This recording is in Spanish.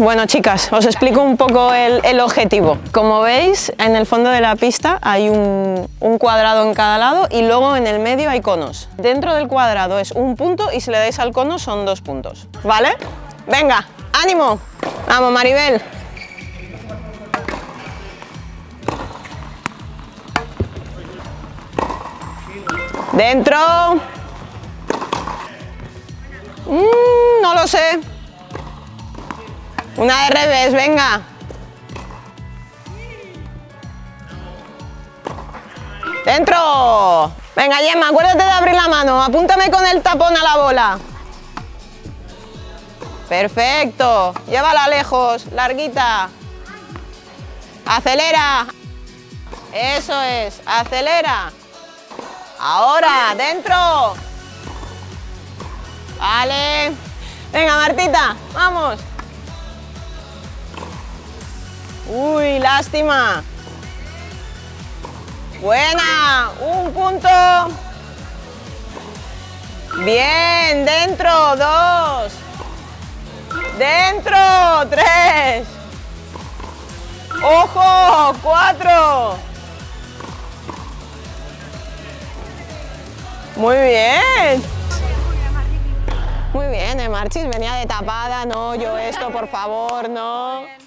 Bueno chicas, os explico un poco el, objetivo. Como veis, en el fondo de la pista hay un, un cuadrado en cada lado y luego en el medio hay conos. Dentro del cuadrado es un punto y si le dais al cono son dos puntos. ¿Vale? Venga, ánimo. Vamos, Maribel. Dentro. Mm, no lo sé. Una de revés, venga. ¡Dentro! Venga, Gemma, acuérdate de abrir la mano. Apúntame con el tapón a la bola. Perfecto. Llévala lejos, larguita. Acelera. Eso es, acelera. Ahora, dentro. Vale. Venga, Martita, vamos. Uy, lástima. Buena, un punto. Bien, dentro, dos. Dentro, tres. Ojo, cuatro. Muy bien. Muy bien, eh, Marchis, venía de tapada, no, yo esto, por favor, no.